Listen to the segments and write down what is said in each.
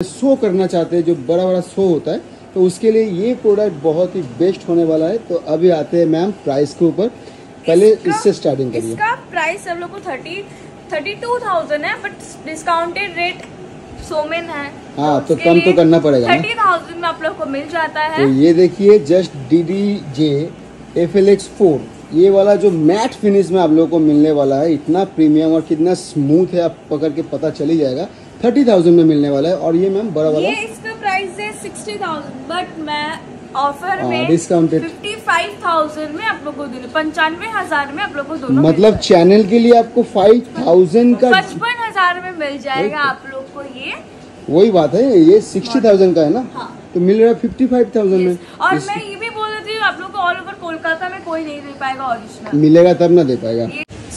Show करना चाहते हैं जो बड़ा बड़ा शो होता है तो उसके लिए ये प्रोडक्ट बहुत ही बेस्ट होने वाला है। तो अभी आते हैं मैम प्राइस के ऊपर। पहले इससे स्टार्टिंग करिए। इसका प्राइस हम लोग को थर्टी थर्टी टू थाउज़ेंड है बट डिस्काउंटेड रेट सोमेन है। हाँ, तो तो कम तो करना पड़ेगा थर्टी थाउज़ेंड में आप लोग को मिल जाता है। तो ये देखिए just D D J F L X four ये वाला जो मैट फिनिश में आप लोगों को मिलने वाला है इतना प्रीमियम और कितना स्मूथ है आप पकड़ के पता चल ही जाएगा। थर्टी थाउज़ेंड में मिलने वाला है और ये मैम बड़ा वाला? ये इसका प्राइस है सिक्सटी थाउज़ेंड बट मैं ऑफ़र हाँ, में discounted। फिफ्टी फाइव थाउज़ेंड में आप लोग को दूँगी। पंचानवे हज़ार में आप लोग को दोनों मतलब चैनल के लिए आपको फाइव थाउज़ेंड का पचपन हज़ार में मिल जाएगा आप लोग को ये। वही बात है ये सिक्सटी थाउज़ेंड का है ना? हाँ। तो मिल रहा है फिफ्टी फाइव थाउज़ेंड में और इस- मैं ये भी बोल रही हूँ आप लोग को ऑल ओवर कोलकाता में कोई नहीं दे पाएगा ओरिजिनल मिलेगा तब ना दे पाएगा।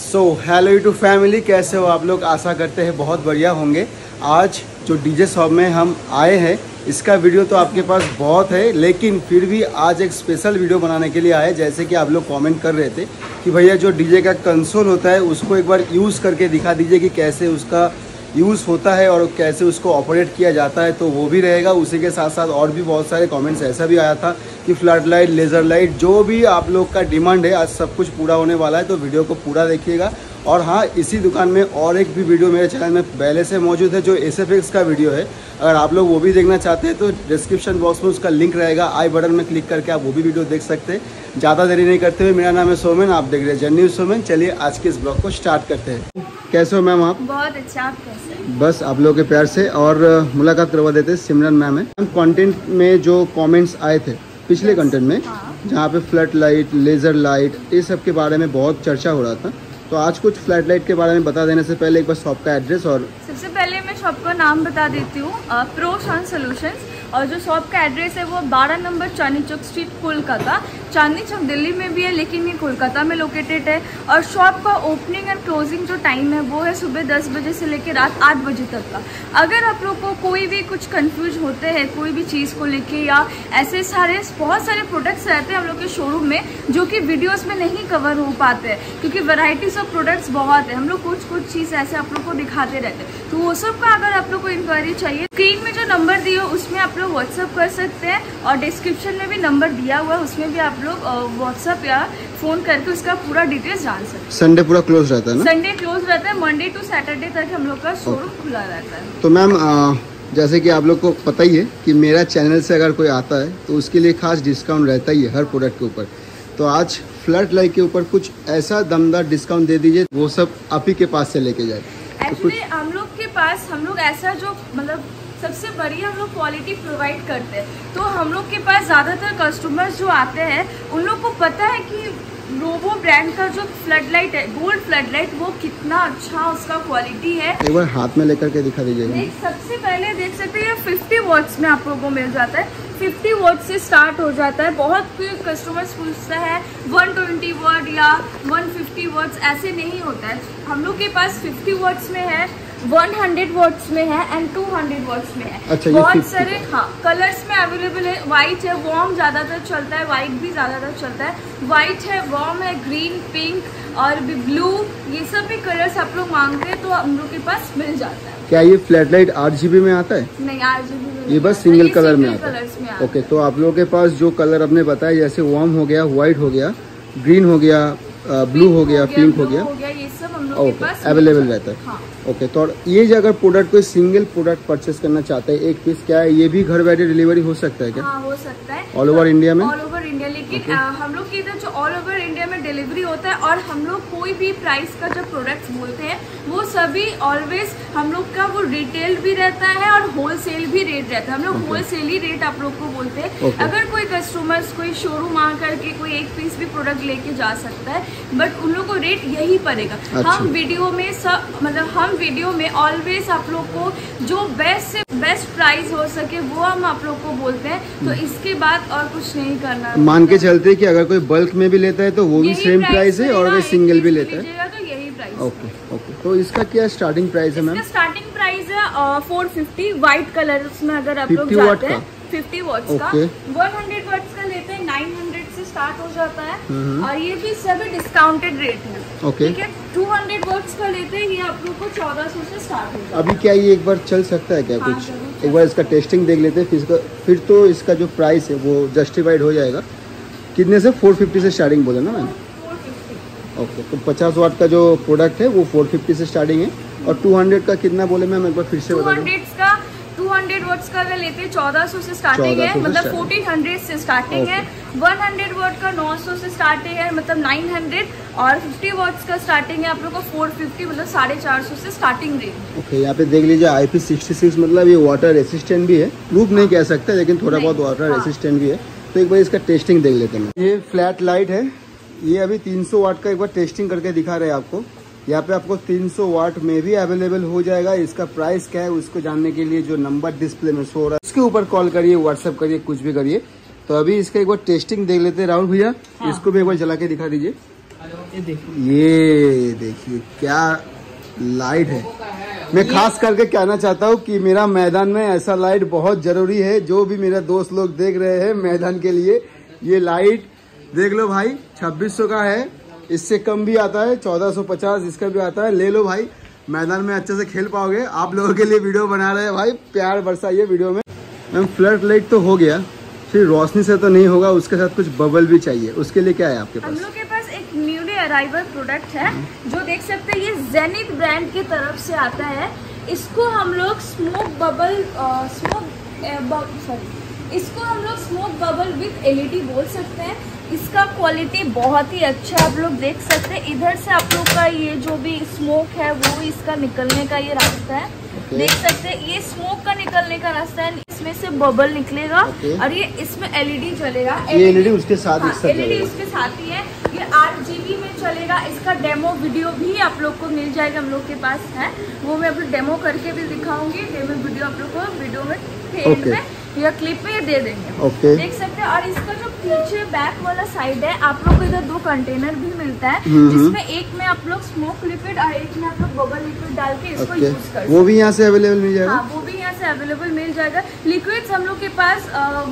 सो हेलो टू फैमिली कैसे हो आप लोग? आशा करते हैं बहुत बढ़िया होंगे। आज जो डीजे शॉप में हम आए हैं, इसका वीडियो तो आपके पास बहुत है, लेकिन फिर भी आज एक स्पेशल वीडियो बनाने के लिए आए जैसे कि आप लोग कमेंट कर रहे थे कि भैया जो डीजे का कंसोल होता है, उसको एक बार यूज़ करके दिखा दीजिए कि कैसे उसका यूज़ होता है और कैसे उसको ऑपरेट किया जाता है तो वो भी रहेगा। उसी के साथ साथ और भी बहुत सारे कमेंट्स ऐसा भी आया था कि फ्लड लाइट लेज़र लाइट जो भी आप लोग का डिमांड है, आज सब कुछ पूरा होने वाला है तो वीडियो को पूरा देखिएगा। और हाँ इसी दुकान में और एक भी वीडियो मेरे चैनल में पहले से मौजूद है जो एसएफएक्स का वीडियो है। अगर आप लोग वो भी देखना चाहते हैं तो डिस्क्रिप्शन बॉक्स में उसका लिंक रहेगा। आई बटन में क्लिक करके आप वो भी वीडियो देख सकते हैं। ज़्यादा देरी नहीं करते हुए मेरा नाम है सोमेन आप देख रहे हैं जर्नी सोमेन चलिए आज के इस ब्लॉग को स्टार्ट करते हैं। कैसे हो मैम आप? बहुत अच्छा आप कैसे बस आप लोगों के प्यार से और मुलाकात करवा देते हैं सिमरन मैम है मैम कंटेंट में जो कॉमेंट्स आए थे पिछले कंटेंट में हाँ। जहाँ पे फ्लड लाइट लेज़र लाइट ये सब के बारे में बहुत चर्चा हो रहा था। तो आज कुछ फ्लैट लाइट के बारे में बता देने से पहले एक बार शॉप का एड्रेस और सबसे पहले मैं शॉप का नाम बता देती हूँ प्रो सन सोल्यूशंस और जो शॉप का एड्रेस है वो 12 नंबर चांदनी चौक स्ट्रीट कोलकाता। चांदनी चौक दिल्ली में भी है, लेकिन ये कोलकाता में लोकेटेड है। और शॉप का ओपनिंग एंड क्लोजिंग जो टाइम है वो है सुबह 10 बजे से लेकर रात 8 बजे तक का। अगर आप लोग को कोई भी कुछ कंफ्यूज होते हैं, कोई भी चीज़ को लेके या ऐसे सारे, बहुत सारे प्रोडक्ट्स रहते हैं हम लोग के शोरूम में, जो कि वीडियोज़ में नहीं कवर हो पाते हैं, क्योंकि वैरायटीज ऑफ़ प्रोडक्ट्स बहुत है। हम लोग कुछ कुछ चीज़ ऐसे आप लोग को दिखाते रहते हैं। तो वो सब का अगर आप लोग को इंक्वायरी चाहिए स्क्रीन में जो नंबर दिए उसमें आप लोग व्हाट्सअप कर सकते हैं और डिस्क्रिप्शन में भी नंबर दिया हुआ है उसमें भी आप लोग व्हाट्सअप या फ़ोन करके उसका पूरा डिटेल्स जान सकते हैं। संडे पूरा क्लोज रहता है ना? संडे क्लोज रहता है मंडे टू सैटरडे तक हम लोग का शोरूम खुला रहता है। तो मैम जैसे कि आप लोग को पता ही है कि मेरा चैनल से अगर कोई आता है तो उसके लिए खास डिस्काउंट रहता ही है हर प्रोडक्ट के ऊपर। तो आज फ्लड लाइट के ऊपर कुछ ऐसा दमदार डिस्काउंट दे दीजिए वो सब आप ही के पास से लेके जाए। तो एक्चुअली हम लोग के पास हम लोग ऐसा जो मतलब सबसे बढ़िया हम लोग क्वालिटी प्रोवाइड करते हैं। तो हम लोग के पास ज़्यादातर कस्टमर्स जो आते हैं उन लोग को पता है कि रोबो ब्रांड का जो फ्लड लाइट है गोल्ड फ्लड लाइट वो कितना अच्छा उसका क्वालिटी है। एक बार हाथ में लेकर के दिखा दीजिए देख सबसे पहले देख सकते हैं ये 50 वॉट्स में आप लोगों को मिल जाता है। 50 वॉट से स्टार्ट हो जाता है। बहुत कस्टमर्स पूछता है 120 वॉट या 150 वॉट्स ऐसे नहीं होता है। हम लोग के पास 50 वॉट्स में है। 100 वॉट्स में है एंड 200 वॉट्स में है. अच्छा, बहुत 50 सारे हाँ कलर्स में अवेलेबल है. व्हाइट है वॉर्म ज़्यादातर चलता है व्हाइट भी ज़्यादातर चलता है. व्हाइट है वॉर्म है ग्रीन पिंक और भी ब्लू ये सब भी कलर्स आप लोग मांगते हैं तो हम लोग के पास मिल जाता है. क्या ये फ्लैट लाइट आठ में आता है? नहीं आरजीबी ये बस सिंगल कलर में आता है. ओके तो आप लोगों के पास जो कलर आपने बताया जैसे वार्म हो गया व्हाइट हो गया ग्रीन हो गया ब्लू हो गया पिंक हो गया ये सब हम लोग के ओके पास अवेलेबल रहता है. ओके तो और ये जो अगर प्रोडक्ट कोई सिंगल प्रोडक्ट परचेस करना चाहता है एक पीस क्या है ये भी घर बैठे डिलीवरी हो सकता है क्या हाँ हो सकता है ऑल ओवर इंडिया में ऑल ओवर इंडिया लेकिन Okay. आ, हम लोग के इधर जो ऑल ओवर इंडिया में डिलीवरी होता है और हम लोग कोई भी प्राइस का जो प्रोडक्ट्स बोलते हैं वो सभी ऑलवेज हम लोग का वो रिटेल भी रहता है और होलसेल भी रेट रहता है हम लोग Okay. होलसेल ही रेट आप लोग को बोलते हैं Okay. अगर कोई कस्टमर्स कोई शोरूम आ करके कोई एक पीस भी प्रोडक्ट लेके जा सकता है बट उन लोग को रेट यही पड़ेगा अच्छा। हम वीडियो में सब मतलब हम वीडियो में ऑलवेज आप लोग को जो बेस्ट से बेस्ट प्राइस हो सके वो हम आप लोग को बोलते हैं। तो इसके बाद और कुछ नहीं करना। हम्म। मान के चलते हैं कि अगर कोई बल्क में भी लेता है तो वो भी सेम प्राइस है और अगर सिंगल भी लेता है। तो यही प्राइस ओके ओके तो इसका क्या स्टार्टिंग प्राइस है मैम स्टार्टिंग प्राइस है फोर फिफ्टी व्हाइट कलर में अगर आप लोग जाते हैं फिफ्टी वॉट्स का। वन हंड्रेड वॉट्स का लेते हैं नाइन स्टार्ट हो जाता है। और ये भी सभी डिस्काउंटेड रेट है ओके। ठीक है? टू हंड्रेड वर्ड्स का लेते हैं ये आप लोग को चौदह सौ से स्टार्ट होगा अभी क्या ये एक बार चल सकता है क्या हाँ, कुछ? एक बार इसका टेस्टिंग देख लेते हैं फिर इसका फिर तो इसका जो प्राइस है वो जस्टिफाइड हो जाएगा। कितने से? 450 से स्टार्टिंग बोले ना मैंने। ओके तो 50 वाट का जो प्रोडक्ट है वो 450 से स्टार्टिंग है। और 200 का कितना बोले मैम? एक बार फिर से टू बता दूँ हंड्रेड का टू हंड्रेड वर्ड्स का अगर लेते हैं चौदह सौ से स्टार्टिंग है मतलब starting। फोर्टीन हंड्रेड से स्टार्टिंग है वन हंड्रेड वर्ड का नौ सौ से स्टार्टिंग है मतलब नाइन हंड्रेड और फिफ्टी वर्ड्स का स्टार्टिंग है आप लोग को फोर फिफ्टी मतलब साढ़े चार सौ से स्टार्टिंग रेट ओके यहाँ पे देख लीजिए आई पी सिक्सटी सिक्स मतलब ये वाटर रेसिस्टेंट भी है। प्रूफ नहीं कह सकते लेकिन थोड़ा बहुत वाटर हाँ। रेसिस्टेंट भी है। तो एक बार इसका टेस्टिंग देख लेते हैं। ये फ्लैट लाइट है। ये अभी 300 वाट का एक बार टेस्टिंग करके दिखा रहे हैं आपको। यहाँ पे आपको 300 वाट में भी अवेलेबल हो जाएगा। इसका प्राइस क्या है उसको जानने के लिए जो नंबर डिस्प्ले में शो रहा है उसके ऊपर कॉल करिए व्हाट्सअप करिए कुछ भी करिए। तो अभी इसका एक बार टेस्टिंग देख लेते हैं राहुल भैया। हाँ। इसको भी एक बार जला के दिखा दीजिए। ये देखिए। ये देखिए क्या लाइट है। मैं खास करके कहना चाहता हूँ कि मेरा मैदान में ऐसा लाइट बहुत ज़रूरी है। जो भी मेरा दोस्त लोग देख रहे हैं मैदान के लिए ये लाइट देख लो भाई 2600 का है। इससे कम भी आता है 1450 इसका भी आता है। ले लो भाई मैदान में अच्छे से खेल पाओगे। आप लोगों के लिए वीडियो बना रहे हैं भाई प्यार बरसाइए वीडियो में। मैम फ्लड लाइट तो हो गया फिर रोशनी से तो नहीं होगा उसके साथ कुछ बबल भी चाहिए। उसके लिए क्या है आपके हम पास? लोग के पास एक न्यूली अराइवल प्रोडक्ट है जो देख सकते हैं ये जेनिथ ब्रांड की तरफ़ से आता है। इसको हम लोग स्मोक बबल स्मोक सॉरी इसको हम लोग स्मोक बबल विथ एलईडी बोल सकते हैं। इसका क्वालिटी बहुत ही अच्छा है आप लोग देख सकते हैं। इधर से आप लोग का ये जो भी स्मोक है वो इसका निकलने का ये रास्ता है। Okay. देख सकते हैं ये स्मोक का निकलने का रास्ता है। इसमें से बबल निकलेगा Okay. और ये इसमें एलईडी चलेगा एलईडी उसके साथ एक एलईडी उसके साथ ही है। ये आठ जीबी में चलेगा। इसका डेमो वीडियो भी आप लोग को मिल जाएगा हम लोग के पास है? वो मैं अपने डेमो करके भी दिखाऊँगी डेमो वीडियो आप लोग को वीडियो में Okay. में या क्लिप में दे देंगे। ओके देख सकते हैं। और इसका जो पीछे बैक वाला साइड है आप लोग को इधर दो कंटेनर भी मिलता है हम्म, हम्म। जिसमें एक में आप लोग स्मोक लिक्विड और एक में आप लोग बबल लिक्विड डाल के इसको ओके यूज़ कर वो भी यहाँ से अवेलेबल मिल जाएगा? हाँ वो भी से अवेलेबल मिल जाएगा। लिक्विड्स हम लोग के पास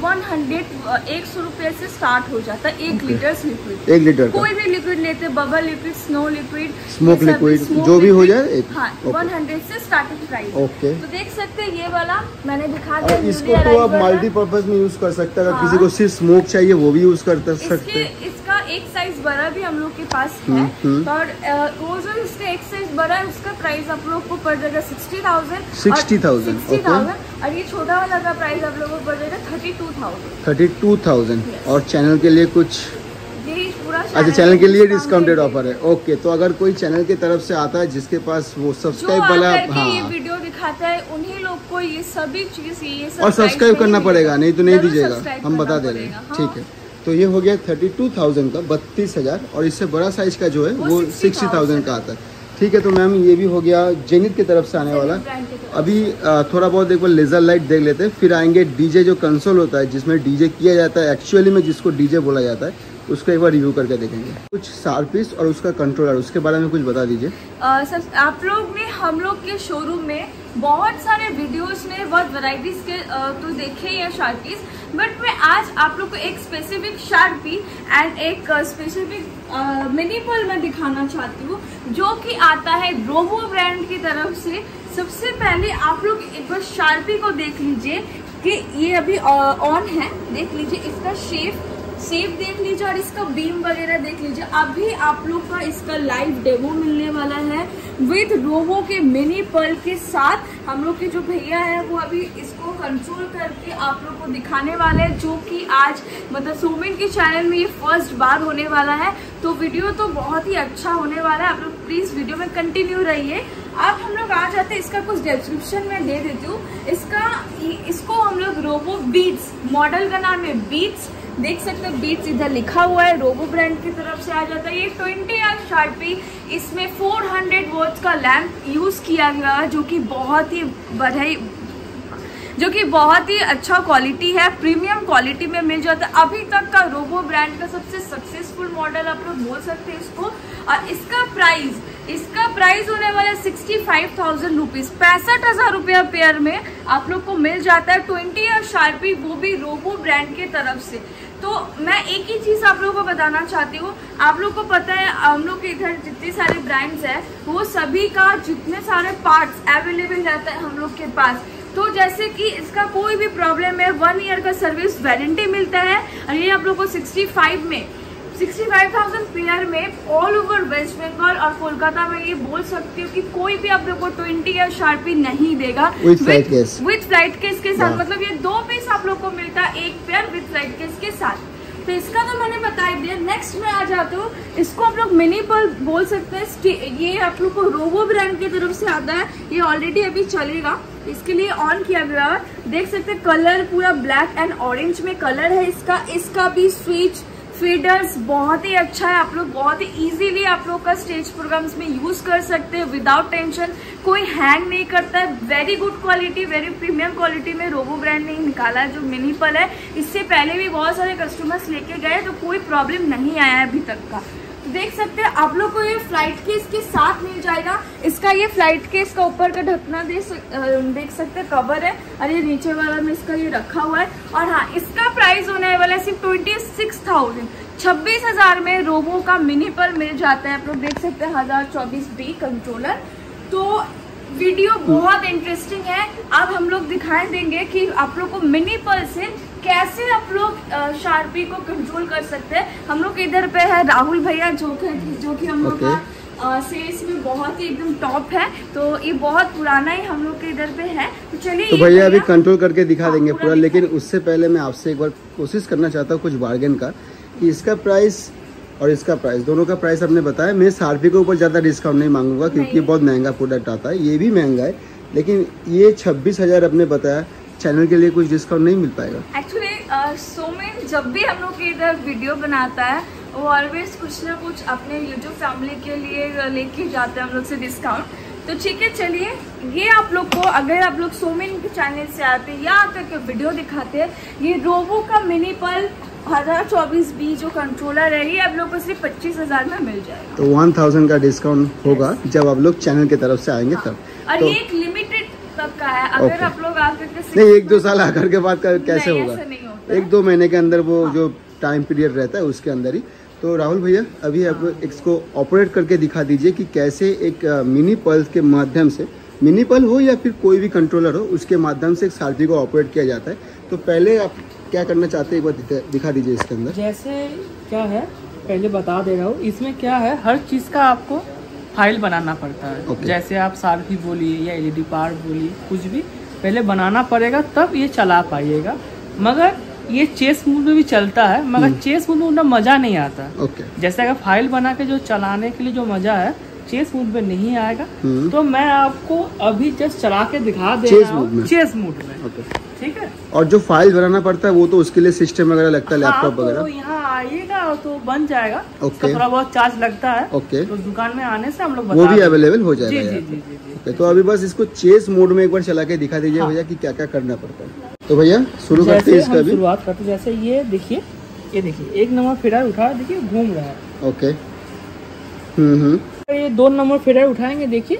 वन हंड्रेड एक सौ रुपये से स्टार्ट हो जाता है। एक लीटर लिक्विड एक लीटर कोई भी लिक्विड लेते bubble liquid snow liquid Smoke liquid, जो भी हो जाए। हाँ वन हंड्रेड से स्टार्टिंग प्राइस ओके तो देख सकते हैं ये वाला मैंने दिखा दिया इसको तो आप मल्टीपर्पज में यूज़ कर सकते हैं। अगर हाँ। किसी को सिर्फ़ स्मोक चाहिए वो भी यूज़ कर सकते हैं। एक साइज़ बड़ा भी हम लोग के पास है। हम्म, हम्म। और वो जो इसका एक साइज़ बड़ा है उसका प्राइस आप लोग को पड़ जाएगा सिक्सटी थाउज़ेंड 60,000, okay. और ये छोटा वाला का प्राइस आप लोगों को पड़ जाएगा thirty two thousand thirty two thousand और चैनल के लिए कुछ? अच्छा चैनल के लिए डिस्काउंटेड ऑफ़र है। ओके तो अगर कोई चैनल की तरफ़ से आता है जिसके पास वो सब्सक्राइब वाला करके ये हाँ। वीडियो दिखाता है उन्हीं लोग को ये सभी चीज़ ये और सब्सक्राइब करना पड़ेगा नहीं तो नहीं दीजिएगा। हम बता दे रहे हैं। ठीक है। तो ये हो गया थर्टी टू थाउज़ेंड का बत्तीस हज़ार। और इससे बड़ा साइज़ का जो है वो वो 60,000 सिक्सटी थाउज़ेंड का आता है। ठीक है तो मैम ये भी हो गया जेनित की तरफ़ से आने वाला। अभी थोड़ा बहुत एक बार लेजर लाइट देख लेते हैं फिर आएँगे डीजे जो कंसोल होता है जिसमें डीजे किया जाता है एक्चुअली में जिसको डीजे बोला जाता है। उसको एक बार रिव्यू करके देखेंगे। कुछ शार्पिस और उसका कंट्रोलर उसके बारे में कुछ बता दीजिए। सब आप लोग ने हम लोग के शोरूम में बहुत सारे वीडियोस में बहुत वैरायटीज के अ, तो देखे ही है शार्पीज बट मैं आज आप लोग को एक स्पेसिफिक शार्पी एंड एक स्पेसिफिक मिनी पल में दिखाना चाहती हूँ जो कि आता है रोबो ब्रांड की तरफ़ से। सबसे पहले आप लोग एक बार शार्पी को देख लीजिए कि ये अभी ऑन है। देख लीजिए इसका शेप सेफ़ देख लीजिए और इसका बीम वगैरह देख लीजिए। अभी आप लोग का इसका लाइव डेमो मिलने वाला है विद रोबो के मिनी पर्ल के साथ। हम लोग के जो भैया है, वो अभी इसको कंट्रोल करके आप लोग को दिखाने वाले हैं, जो कि आज मतलब सोमिन के चैनल में ये फ़र्स्ट बार होने वाला है। तो वीडियो तो बहुत ही अच्छा होने वाला है। आप लोग प्लीज़ वीडियो में कंटिन्यू रहिए। अब हम लोग आ जाते हैं, इसका कुछ डिस्क्रिप्शन में दे देती हूँ। इसका, इसको हम लोग रोबो बीट्स मॉडल का नाम है बीट्स देख सकते हैं बीट्स इधर लिखा हुआ है रोबो ब्रांड की तरफ़ से आ जाता है। ये 20 एल शार्पी इसमें 400 वोल्ट का लैंप यूज़ किया गया है, जो कि बहुत ही बढ़ाई, जो कि बहुत ही अच्छा क्वालिटी है प्रीमियम क्वालिटी में मिल जाता है। अभी तक का रोबो ब्रांड का सबसे सक्सेसफुल मॉडल आप लोग बोल सकते हैं इसको। और इसका प्राइस इसका प्राइस होने वाला है सिक्सटी फाइव थाउज़ेंड रुपीज़ पैंसठ हज़ार रुपया पेयर में आप लोग को मिल जाता है। ट्वेंटी और शार्पी वो भी रोबो ब्रांड के तरफ़ से। तो मैं एक ही चीज़ आप लोगों को बताना चाहती हूँ। आप लोग को पता है, हम लोग के इधर जितने सारे ब्रांड्स हैं, वो सभी का जितने सारे पार्ट्स अवेलेबल रहता है हम लोग के पास। तो जैसे कि इसका कोई भी प्रॉब्लम है वन ईयर का सर्विस वारंटी मिलता है। और ये आप लोग को 65 में 65,000 पेयर में ऑल ओवर वेस्ट बंगाल और कोलकाता में ये बोल सकती हूँ कि कोई भी आप लोग को 20 या शार्पी नहीं देगा। With flight case. With flight case के साथ। हाँ। मतलब ये दो पीस आप लोग को मिलता है एक पेयर विथ फ़्लाइट केस के साथ। तो इसका तो मैंने बता ही दिया। नेक्स्ट में आ जाते हो। इसको आप लोग मिनी पर बोल सकते हैं। ये आप लोग को रोबो ब्रांड की तरफ़ से आता है। ये ऑलरेडी अभी चलेगा। इसके लिए ऑन किया गया। है देख सकते हैं कलर पूरा ब्लैक एंड ऑरेंज में कलर है इसका। इसका भी स्विच फीडर्स बहुत ही अच्छा है। आप लोग बहुत ही इजीली आप लोग का स्टेज प्रोग्राम्स में यूज़ कर सकते हैं विदाउट टेंशन कोई हैंग नहीं करता। है very good quality very premium quality में रोबो ब्रांड ने निकाला है जो मिनी पल है। इससे पहले भी बहुत सारे कस्टमर्स लेके गए तो कोई प्रॉब्लम नहीं आया है अभी तक का। देख सकते हैं, आप लोग को ये फ़्लाइट केस के साथ मिल जाएगा। इसका ये फ़्लाइट केस का ऊपर का ढकना दे देख सकते हैं कवर है और ये नीचे वाला में इसका ये रखा हुआ है। और हाँ इसका प्राइस होने वाला है सिर्फ़ ट्वेंटी सिक्स थाउज़ेंड छब्बीस हज़ार में रोबो का मिनी पर मिल जाता है। आप लोग देख सकते हैं हज़ार चौबीस बी कंट्रोलर तो वीडियो बहुत इंटरेस्टिंग है। अब हम लोग दिखाई देंगे कि आप लोग को मिनी पल से कैसे आप लोग शार्पी को कंट्रोल कर सकते हैं। हम लोग इधर पे है राहुल भैया जो कि जो कि हम लोग Okay. का सेल्स में बहुत ही एकदम टॉप है। तो ये बहुत पुराना ही हम लोग के इधर पे है। तो चलिए तो भैया अभी कंट्रोल करके दिखा हाँ, देंगे पूरा लेकिन उससे पहले मैं आपसे एक बार कोशिश करना चाहता हूँ कुछ बार्गेन का कि इसका प्राइस और इसका प्राइस दोनों का प्राइस आपने बताया। मैं सारपी के ऊपर ज़्यादा डिस्काउंट नहीं मांगूँगा क्योंकि नहीं। बहुत महँगा प्रोडक्ट आता है ये भी महँगा है लेकिन ये छब्बीस हज़ार आपने बताया चैनल के लिए कुछ डिस्काउंट नहीं मिल पाएगा। एक्चुअली सोमेन जब भी हम लोग के इधर वीडियो बनाता है वो ऑलवेज कुछ ना कुछ अपने यूट्यूब फैमिली के लिए लेके जाते हैं हम लोग से डिस्काउंट तो ठीक है चलिए ये आप लोग को अगर आप लोग सोमिन के चैनल से आते हैं या आकर के वीडियो दिखाते हैं ये रोबो का मिनी पल हज़ार चौबीस बी जो कंट्रोलर है ये आप लोग को सिर्फ़ पच्चीस हज़ार में मिल जाएगा। तो वन थाउज़ेंड का डिस्काउंट होगा जब आप लोग चैनल की तरफ़ से आएँगे तब। और तो ये एक लिमिटेड तक का है अगर Okay. आप लोग आकर के नहीं एक दो साल आकर के बाद कैसे नहीं, होगा? नहीं होता। एक दो महीने के अंदर वो जो टाइम पीरियड रहता है उसके अंदर ही। तो राहुल भैया अभी आप इसको ऑपरेट करके दिखा दीजिए कि कैसे एक मिनी पल्स के माध्यम से मिनी पल हो या फिर कोई भी कंट्रोलर हो उसके माध्यम से एक सारथी को ऑपरेट किया जाता है। तो पहले आप क्या करना चाहते हैं एक बार दिखा- दीजिए इसके अंदर। जैसे क्या है पहले बता दे रहा हूँ इसमें क्या है हर चीज़ का आपको फ़ाइल बनाना पड़ता है। Okay. जैसे आप सारथी बोलिए या एलईडी पार्ट बोलिए कुछ भी पहले बनाना पड़ेगा तब ये चला पाइएगा। मगर ये चेस मूड में भी चलता है मगर चेस मूड में उतना मज़ा नहीं आता। ओके। जैसे अगर फ़ाइल बना के जो चलाने के लिए जो मज़ा है चेस मूड में नहीं आएगा हम्म। तो मैं आपको अभी जस्ट चला के दिखा दे रहा हूँ। mood में। चेस मूड में। ओके। ठीक है? और जो फ़ाइल बनाना पड़ता है वो तो उसके लिए सिस्टम वगैरह लगता है हाँ, लैपटॉप तो वगैरह? यहाँ आइएगा तो बन जाएगा। ओके। थोड़ा बहुत चार्ज लगता है। ओके तो दुकान में आने से हम लोग वो भी अवेलेबल हो जाएगा जी जी जी जी ओके, तो अभी बस इसको चेस मोड में एक बार चला के दिखा दीजिए हाँ। भैया की क्या क्या करना पड़ता है। तो भैया शुरू करते हैं इसका भी शुरुआत करते जैसे ये देखिए ये देखिए एक नंबर फेडर उठा देखिए घूम रहा है। ओके हम्म हम्म। ये दो नंबर फेडर उठाएँगे देखिए।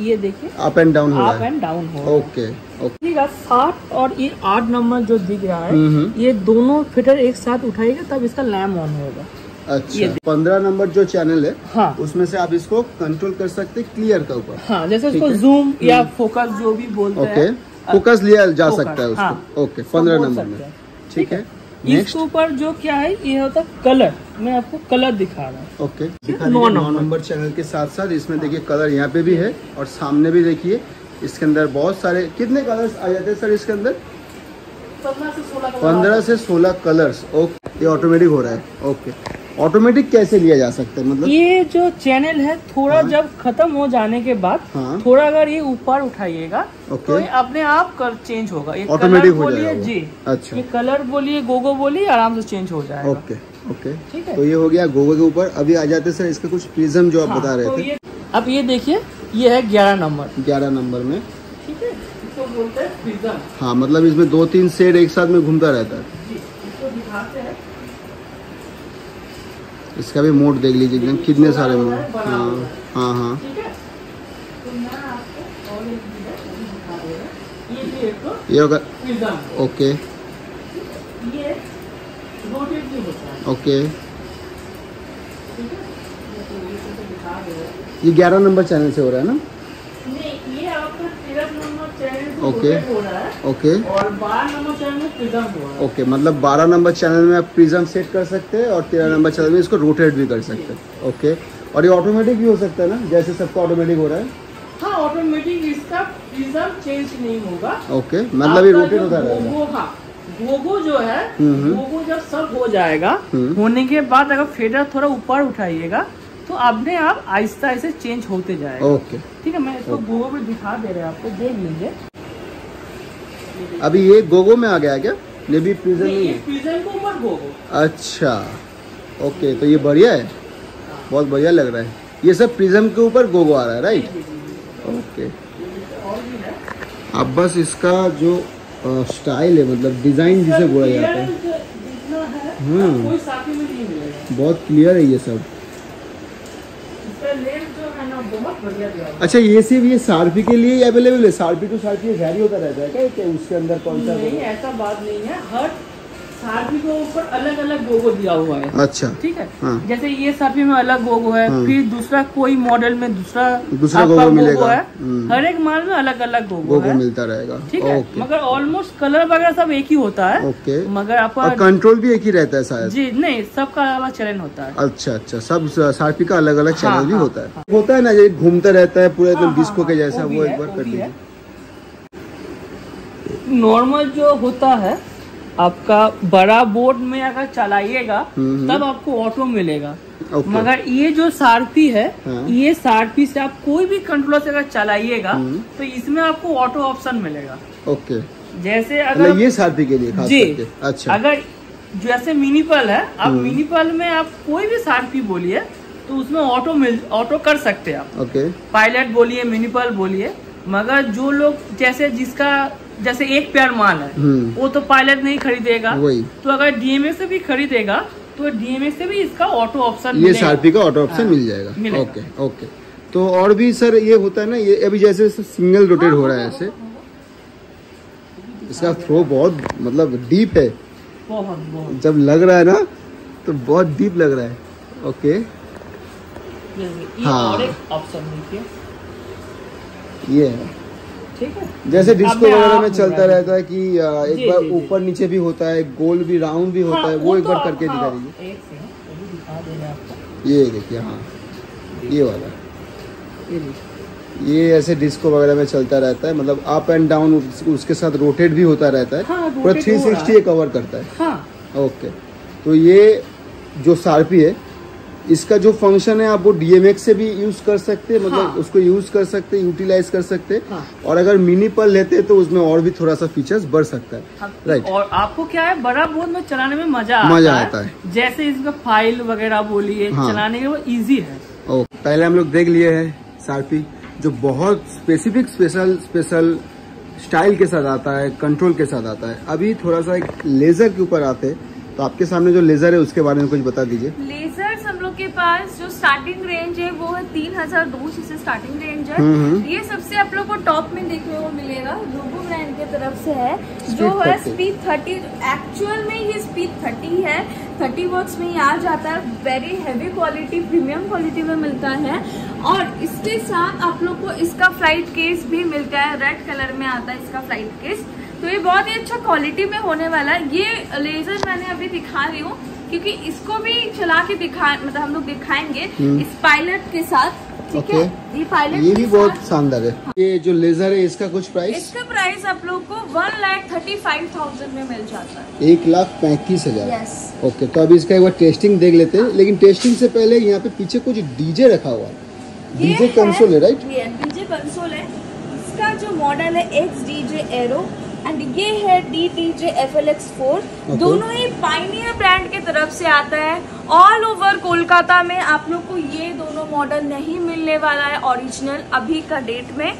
ये देखिए। अप एंड डाउन हो अप रहा है। एंड डाउन हो ओके ओके सात और ये आठ नंबर जो दिख रहा है हम्म, हम्म। ये दोनों फिटर एक साथ उठाएगा तब इसका लैम्प ऑन होगा। अच्छा। पंद्रह नंबर जो चैनल है हाँ। उसमें से आप इसको कंट्रोल कर सकते हैं क्लियर का ऊपर। हाँ जैसे उसको जूम या फोकस जो भी बोलते हैं। फोकस लिया जा सकता है उसको। हाँ। ओके पंद्रह नंबर में। ठीक है? इसके ऊपर जो क्या है ये होता है कलर मैं आपको कलर दिखा रहा हूँ। ओके दिखा नौ नंबर। नंबर चैनल के साथ साथ इसमें देखिए कलर यहाँ पे भी है और सामने भी देखिए इसके अंदर बहुत सारे कितने कलर्स आ जाते हैं सर इसके अंदर? पंद्रह से सोलह पंद्रह से सोलह कलर्स ओके ये ऑटोमेटिक हो रहा है. ओके ऑटोमेटिक कैसे लिया जा सकता है? मतलब ये जो चैनल है थोड़ा हाँ। जब खत्म हो जाने के बाद हाँ। थोड़ा अगर ये ऊपर उठाइएगा तो ये अपने आप कर चेंज होगा। ये कलर हो जाएगा जी। अच्छा। ये कलर बोलिए गोगो बोलिए आराम से चेंज हो जाएगा। Okay okay. ठीक है। तो ये हो गया गोगो के ऊपर। अभी आ जाते सर इसका कुछ प्रिज्म जो आप हाँ, बता तो रहे थे। ये अब ये देखिए ये है ग्यारह नंबर। ग्यारह नंबर में। ठीक है? हैं हाँ मतलब इसमें दो तीन शेड एक साथ में घूमता रहता है। इसको भी मोड देख लीजिए एकदम, कितने सारे मोड हाँ हाँ हाँ। ये होगा, ओके ओके। ये ग्यारह नंबर चैनल से हो रहा है ना ओके। हो है। ओके और बारह नंबर चैनल में प्रिज्म हो रहा है। ओके मतलब बारह नंबर चैनल में आप प्रिज्म सेट कर सकते हैं और तेरह नंबर चैनल में इसको रोटेट भी कर सकते हैं। ओके और ये ऑटोमेटिक भी हो सकता है ना? जैसे सबका ऑटोमेटिक हो रहा है। हाँ ऑटोमेटिक इसका प्रिज्म चेंज नहीं होगा। ओके मतलब ये रोटेट होता रहेगा। गोगो हाँ जो है हम्म। गोगो जब सब हो जाएगा हम्म। होने के बाद अगर फेडर थोड़ा ऊपर उठाइएगा तो अपने आप आहिस्ता आहिस्ता चेंज होते जाएगा। ओके ठीक है मैं इसको गोगो भी दिखा दे रहे हैं आपको देख लीजिए। अभी ये गोगो में आ गया है क्या? ये भी प्रिज्म नहीं, है प्रिज्म के ऊपर गोगो। अच्छा। ओके तो ये बढ़िया है? बहुत बढ़िया लग रहा है। ये सब प्रिज्म के ऊपर गोगो आ रहा है राइट ओके है? अब बस इसका जो स्टाइल है मतलब डिज़ाइन जिसे बोला जाता है। है हम्म। कोई साथी में नहीं बहुत क्लियर है ये सब इसका लेंस जो है ना बहुत बढ़िया दिया हुआ है। अच्छा ये सिर्फ़ ये सार्फी के लिए अवेलेबल है? सार्फी टू सारफी वैरी होता रहता है क्या? उसके अंदर कौन सा नहीं, ऐसा बात नहीं है। हर सारपी के ऊपर अलग अलग गोगो दिया हुआ है। अच्छा। ठीक है? हाँ। जैसे ये सारपी में अलग गोगो है हाँ। फिर दूसरा कोई मॉडल में दूसरा दूसरा आपका गोगो मिलेगा। है। हम्म। हर एक माल में अलग अलग गोगो गोगो है। मिलता रहेगा। ठीक है? ओके। मगर ऑलमोस्ट कलर वगैरह सब एक ही होता है। ओके। मगर आपका कंट्रोल भी एक ही रहता है शायद? जी नहीं सबका अलग चलन होता है। अच्छा अच्छा। सब सारपी का अलग अलग हाँ, चैनल भी हाँ, होता है। होता है ना ये घूमता रहता है पूरा एकदम हाँ, हाँ, डिस्को के हाँ, जैसा वो एक बार कर भी लीजिए नॉर्मल जो होता है आपका बड़ा बोर्ड में अगर चलाइएगा हम्म, तब आपको ऑटो मिलेगा। मगर ये जो सारपी है हाँ। ये सारपी से आप कोई भी कंट्रोलर से अगर चलाइएगा हम्म। तो इसमें आपको ऑटो ऑप्शन मिलेगा। ओके जैसे मतलब अगर ये सारपी के लिए जी। अच्छा। अगर जैसे मिनी पल है आप हम्म। मिनी पल में आप कोई भी सारपी बोलिए तो उसमें ऑटो मिल ऑटो कर सकते हैं आप। ओके पायलट बोलिए मिनी पल बोलिए मगर जो लोग जैसे जिसका जैसे एक पेयर माल है हम्म। वो तो पायलट नहीं खरीदेगा। तो अगर डीएमए से भी खरीदेगा तो डीएमए से भी इसका ऑटो ऑप्शन ये सारपी का ऑटो ऑप्शन हाँ, मिल जाएगा। ओके ओके तो और भी सर ये होता है ना ये अभी जैसे सिंगल रोटेट हो रहा है ऐसे। इसका थ्रो बहुत मतलब डीप है। बहुत बहुत। जब लग रहा है ना तो बहुत डीप लग रहा है। ओके हाँ। ये है। ठीक है? जैसे डिस्को वगैरह में चलता रहता है कि एक बार। ऊपर नीचे भी होता है गोल भी राउंड भी होता हाँ, है वो एक तो बार करके दिखा हाँ, दीजिए। हैं ये देखिए हाँ ये वाला। ये ऐसे डिस्को वगैरह में चलता रहता है मतलब अप एंड डाउन उसके साथ रोटेट भी होता रहता है हाँ, पूरा थ्री सिक्सटी कवर करता है। हाँ। ओके तो ये जो सारपी है इसका जो फ़ंक्शन है आप वो डीएमएक्स से भी यूज़ कर सकते हैं मतलब हाँ। उसको यूज़ कर सकते हैं यूटिलाइज कर सकते हैं हाँ। और अगर मिनी पर लेते हैं तो उसमें और भी थोड़ा सा फीचर्स बढ़ सकता है अब- राइट और आपको क्या है बड़ा बोर्ड में चलाने में मज़ा आता मज़ा है आता है। जैसे इसका फ़ाइल वगैरह बोलिए हाँ। चलाने के वो इजी है ओ पहले हम लोग देख लिए है सारपी जो बहुत स्पेसिफिक स्पेशल स्पेशल स्टाइल के साथ आता है कंट्रोल के साथ आता है अभी थोड़ा सा एक लेजर के ऊपर आते हैं तो आपके सामने जो लेजर है उसके बारे में कुछ बता दीजिए लेजर्स हम लोग के पास जो स्टार्टिंग रेंज है वो है तीन हज़ार दो से स्टार्टिंग रेंज है। हम्म, हम्म। ये सबसे आप लोग को टॉप में देखने को मिलेगा लोगो ब्रांड के तरफ़ से है जो है स्पीड थर्टी एक्चुअल में ये स्पीड थर्टी है। थर्टी वर्क्स में ये आ जाता है। Very heavy quality premium quality में मिलता है। और इसके साथ आप लोग को इसका फ़्लाइट केस भी मिलता है। रेड कलर में आता है इसका फ़्लाइट केस तो ये बहुत ही अच्छा क्वालिटी में होने वाला है। ये लेजर मैंने अभी दिखा रही हूँ। क्योंकि इसको भी चला के दिखा मतलब हम लोग दिखाएँगे हम्म। इस पायलट के साथ ठीक है? ये पायलट ये भी बहुत शानदार है। ये जो लेजर है इसका कुछ प्राइस इसका प्राइस आप लोग को one lakh thirty five thousand में मिल जाता है। एक लाख पैंतीस हज़ार। ओके तो अभी इसका एक बार टेस्टिंग देख लेते हैं। लेकिन टेस्टिंग से पहले यहाँ पे पीछे कुछ डीजे रखा हुआ है। डीजे कंसोल है राइट डीजे कंसोल है इसका जो मॉडल है एक्स डीजे एरो एंड ये है D D J F L X four दोनों ही पाइनियर ब्रांड के तरफ़ से आता है. ऑल ओवर कोलकाता में आप लोग को ये दोनों मॉडल नहीं मिलने वाला है ओरिजिनल अभी का डेट में.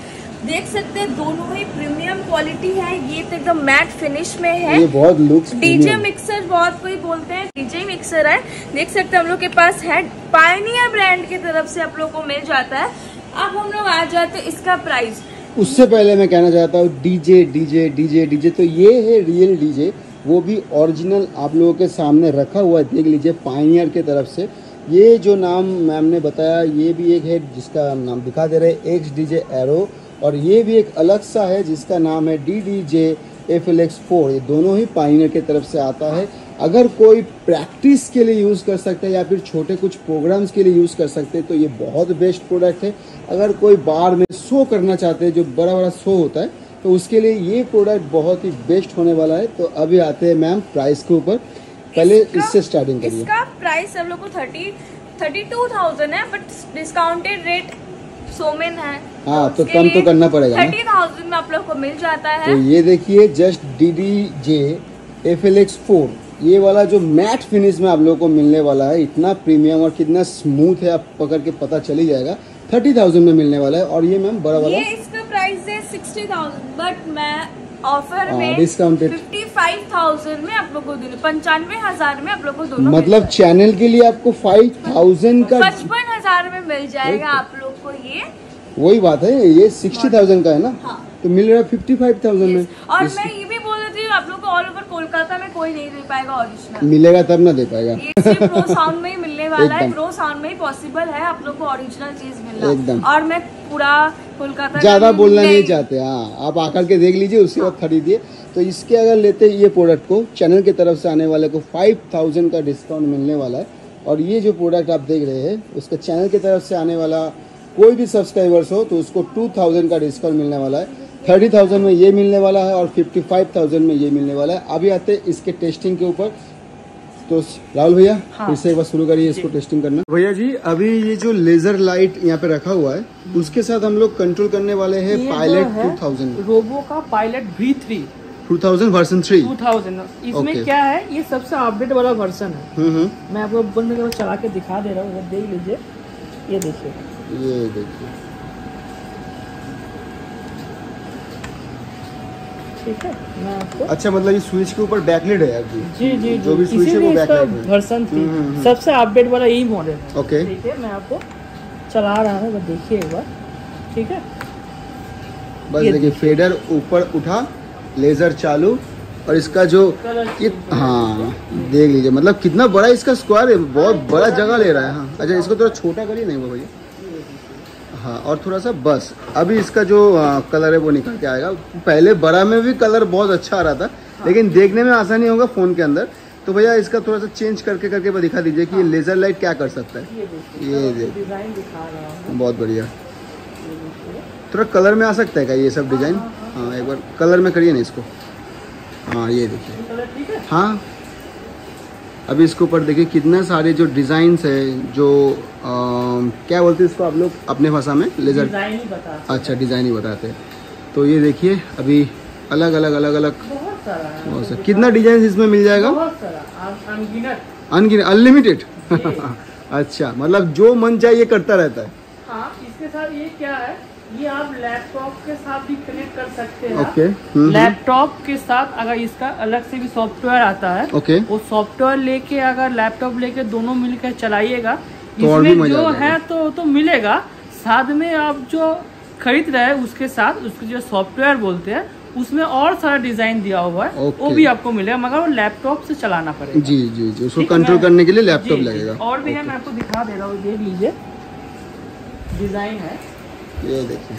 देख सकते हैं दोनों ही प्रीमियम क्वालिटी है. ये तो एकदम मैट फिनिश में है. ये बहुत लुक्स डीजे मिक्सर बहुत कोई बोलते हैं डीजे मिक्सर है. देख सकते हैं हम लोग के पास है. पायनियर ब्रांड की तरफ़ से आप लोग को मिल जाता है. अब हम लोग आ जाते हैं इसका प्राइस उससे पहले मैं कहना चाहता हूँ डीजे डीजे डीजे डीजे तो ये है रियल डीजे वो भी ओरिजिनल आप लोगों के सामने रखा हुआ है, देख लीजिए पाइनियर के तरफ़ से। ये जो नाम मैम ने बताया, ये भी एक है जिसका नाम दिखा दे रहे एक्स डी जे एरो और ये भी एक अलग सा है जिसका नाम है D D J F L X four ये दोनों ही पाइनियर की तरफ़ से आता है। अगर कोई प्रैक्टिस के लिए यूज़ कर सकते हैं या फिर छोटे कुछ प्रोग्राम्स के लिए यूज़ कर सकते हैं तो ये बहुत बेस्ट प्रोडक्ट है। अगर कोई बार में शो करना चाहते हैं जो बड़ा बड़ा शो होता है तो उसके लिए ये प्रोडक्ट बहुत ही बेस्ट होने वाला है। तो अभी आते हैं मैम प्राइस के ऊपर। पहले इससे स्टार्टिंग करिए। इसका प्राइस हम लोग को थर्टी थर्टी टू थाउज़ेंड है बट डिस्काउंटेड रेट सोमेन है। हाँ, तो कम तो करना पड़ेगा थर्टी थाउज़ेंड में आप लोग को मिल जाता है। तो ये देखिए just D D J F L X four ये वाला जो मैट फिनिश में आप लोगों को मिलने वाला है इतना प्रीमियम और कितना स्मूथ है आप पकड़ के पता चल ही जाएगा। थर्टी थाउज़ेंड में मिलने वाला है और ये मैम बड़ा वाला। ये इसका प्राइस है सिक्सटी थाउज़ेंड बट मैं ऑफ़र हाँ, में। फिफ्टी फाइव थाउज़ेंड में आप लोग को दोनों पंचानवे हज़ार में आप लोग को दोनों मतलब चैनल के लिए आपको फाइव थाउज़ेंड का पचपन हज़ार में मिल जाएगा आप लोग को ये। वही बात है ये सिक्सटी थाउज़ेंड का है ना? हाँ। तो मिल रहा है फिफ्टी फाइव थाउज़ेंड में। और मैं ये भी बोल रही थी आप लोग को ऑल ओवर कोलकाता में कोई नहीं दे पाएगा ओरिजिनल मिलेगा तब ना दे पाएगा। ये प्रो साउंड में ही मिलने वाला है। प्रो साउंड में ही पॉसिबल है आप लोग को ओरिजिनल चीज़ मिलना। एकदम। और मैं पूरा कोलकाता ज़्यादा बोलना नहीं नहीं- चाहते हाँ। आप आकर के देख लीजिए उसके बाद खरीदिए। तो इसके अगर लेते ये प्रोडक्ट को चैनल की तरफ़ से आने वाले को फाइव थाउज़ेंड का डिस्काउंट मिलने वाला है। और ये जो प्रोडक्ट आप देख रहे हैं उसका चैनल की तरफ़ से आने वाला कोई भी सब्सक्राइबर्स हो तो उसको टू थाउज़ेंड का डिस्काउंट मिलने वाला है। थर्टी थाउज़ेंड में ये मिलने वाला है और फिफ्टी फाइव थाउज़ेंड में ये मिलने वाला है। अभी आते हैं इसके टेस्टिंग के ऊपर। तो राहुल भैया हाँ। फिर से एक बार शुरू करिए इसको टेस्टिंग करना। भैया जी अभी ये जो लेजर लाइट यहाँ पे रखा हुआ है उसके साथ हम लोग कंट्रोल करने वाले हैं पायलट टू थाउज़ेंड रोबो का pilot V three 2000 version three two thousand इसमें Okay. क्या है ये सबसे अपडेट वाला वर्जन है। हम्म हम्म। मैं आपको बंद चला के दिखा दे रहा हूँ देख लीजिए। ये देखिए। ये देखिए। ठीक है मैं आपको अच्छा मतलब ये स्विच के ऊपर बैकलेट है अभी जी। जी जो भी switch है वो backlight है। वर्सन थी। हम्म, हम्म, हम्म। सबसे अपडेट वाला यही मॉडल है। ओके ठीक है मैं आपको चला रहा हूँ बस देखिए एक बार। ठीक है? बस देखिए फेडर ऊपर उठा लेजर चालू और इसका जो ये हाँ देख लीजिए मतलब कितना बड़ा इसका स्क्वायर है बहुत बड़ा जगह ले रहा है। हाँ अच्छा इसको थोड़ा छोटा करिए नहीं वो भैया। हाँ और थोड़ा सा बस। अभी इसका जो आ, कलर है वो निकल के आएगा। पहले बड़ा में भी कलर बहुत अच्छा आ रहा था हाँ। लेकिन देखने में आसानी होगा फ़ोन के अंदर। तो भैया इसका थोड़ा सा चेंज करके करके दिखा दीजिए कि हाँ। ये लेजर लाइट क्या कर सकता है। ये देखिए डिज़ाइन दिखा। रहा हूँ बहुत बढ़िया। थोड़ा कलर में आ सकता है क्या ये सब डिज़ाइन हाँ एक बार कलर में करिए ना इसको। हाँ ये देखिए। है? हाँ। अभी इसके ऊपर देखिए कितना सारे जो डिज़ाइंस है जो अम, क्या बोलते हैं इसको आप लोग अपने भाषा में? लेजर डिज़ाइन ही अच्छा डिज़ाइन ही बताते हैं। तो ये देखिए अभी अलग अलग अलग अलग। बहुत सारा है। कितना डिज़ाइन इसमें मिल जाएगा? बहुत सारा। अन- अनगिनत। अनगिन अनलिमिटेड अच्छा मतलब जो मन चाहे ये करता रहता है। हाँ इसके साथ ये क्या है? ये आप लैपटॉप के साथ भी कनेक्ट कर सकते हैं। ओके हम्म, हम्म, लैपटॉप के साथ अगर इसका अलग से भी सॉफ्टवेयर आता है ओके वो सॉफ्टवेयर लेके अगर लैपटॉप लेके दोनों मिलकर चलाइएगा तो इसमें जो है तो तो मिलेगा। साथ में आप जो खरीद रहे हैं उसके साथ उसके जो सॉफ्टवेयर बोलते हैं उसमें और सारा डिज़ाइन दिया हुआ है ओके। वो भी आपको मिलेगा मगर वो लैपटॉप से चलाना पड़ेगा। जी जी जी उसको कंट्रोल करने के लिए लैपटॉप। लगेगा। और भी है मैं आपको दिखा दे रहा हूँ देख लीजिए। डिज़ाइन है। ये देखिए।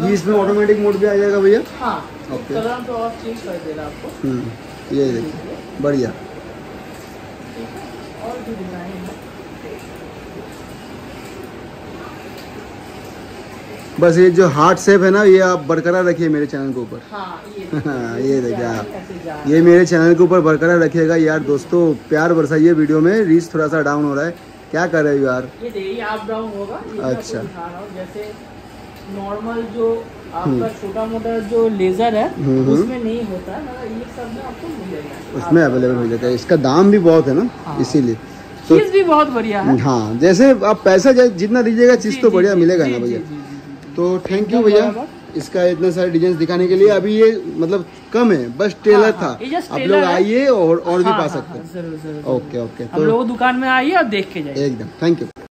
ये इसमें ऑटोमेटिक मोड भी आ जाएगा भैया? हाँ। ओके। कलर तो और चेंज कर दे रहा आपको। हम्म ये देखिए। बढ़िया। और भी डिज़ाइन बस ये जो हार्ट शेप है ना ये आप बरकरार रखिए मेरे चैनल के ऊपर। हाँ ये हाँ, ये देखिए आप। ये मेरे चैनल के ऊपर बरकरार रखिएगा। यार दोस्तों प्यार बरसाइए वीडियो में। रीच थोड़ा सा डाउन हो रहा है। क्या कर रहे हो यार ये देखिए अप डाउन होगा अच्छा। जैसे नॉर्मल जो आपका छोटा मोटा जो लेजर है हम्म, हम्म। उसमें नहीं होता मगर ये सब में आपको मिलेगा उसमें अवेलेबल हो जाता है इसका दाम भी बहुत है ना हाँ। इसीलिए तो चीज़ भी बहुत बढ़िया है हाँ जैसे आप पैसा जितना दीजिएगा चीज़ तो बढ़िया मिलेगा ना भैया। तो थैंक यू भैया। इसका इतना सारे डिज़ाइन दिखाने के लिए अभी ये मतलब कम है बस टेलर हाँ, था। हाँ, आप लोग आइए और और हाँ, भी पा हाँ, सकते हाँ, हैं। ओके ओके तो लोग दुकान में आइए और देख के जाइए। एकदम थैंक यू